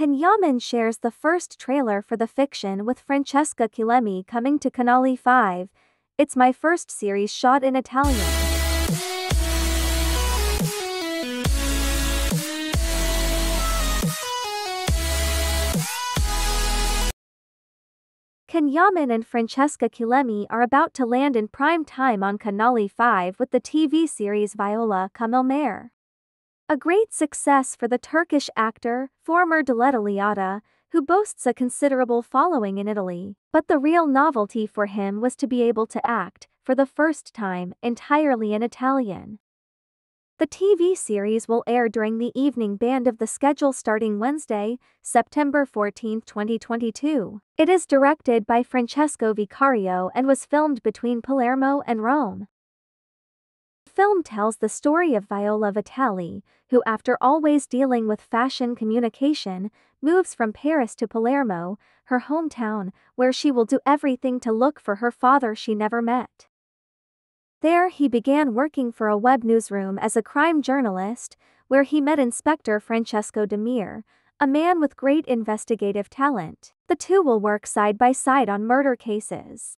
Can Yaman shares the first trailer for the fiction with Francesca Chillemi coming to Canale 5. It's my first series shot in Italian. Can Yaman and Francesca Chillemi are about to land in prime time on Canale 5 with the TV series Viola Come Mare. A great success for the Turkish actor, former Diletta who boasts a considerable following in Italy. But the real novelty for him was to be able to act, for the first time, entirely in Italian. The TV series will air during the evening band of the schedule starting Wednesday, September 14, 2022. It is directed by Francesco Vicario and was filmed between Palermo and Rome film tells the story of Viola Vitali, who after always dealing with fashion communication, moves from Paris to Palermo, her hometown, where she will do everything to look for her father she never met. There he began working for a web newsroom as a crime journalist, where he met Inspector Francesco Demir, a man with great investigative talent. The two will work side by side on murder cases.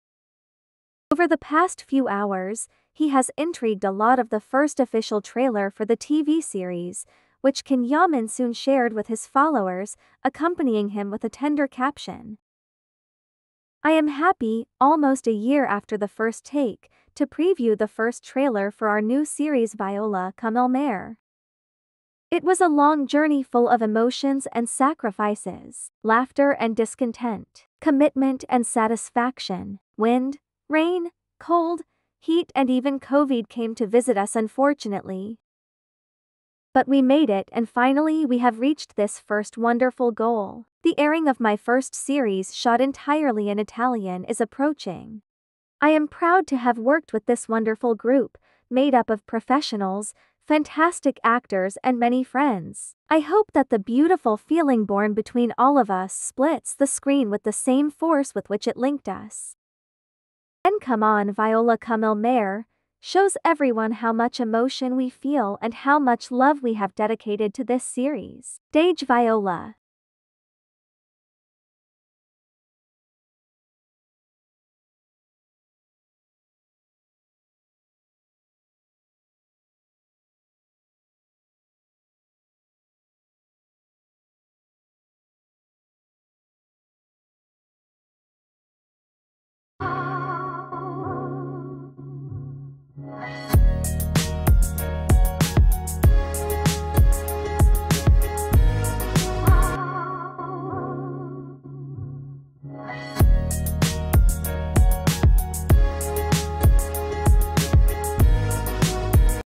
Over the past few hours, he has intrigued a lot of the first official trailer for the TV series, which Can soon shared with his followers, accompanying him with a tender caption. I am happy, almost a year after the first take, to preview the first trailer for our new series Viola Come il Mare. It was a long journey full of emotions and sacrifices, laughter and discontent, commitment and satisfaction, wind, rain, cold, heat and even COVID came to visit us unfortunately. But we made it and finally we have reached this first wonderful goal. The airing of my first series shot entirely in Italian is approaching. I am proud to have worked with this wonderful group, made up of professionals, fantastic actors and many friends. I hope that the beautiful feeling born between all of us splits the screen with the same force with which it linked us. And Come On Viola Come il Mare shows everyone how much emotion we feel and how much love we have dedicated to this series. Dage Viola